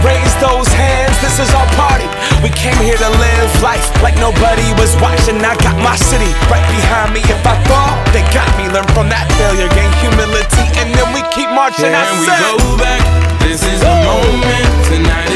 Raise those hands, this is our party. We came here to live life like nobody was watching. I got my city right behind me. If I fall, they got me. Learn from that failure, gain humility, and then we keep marching. I Can we said- go back? This is the moment.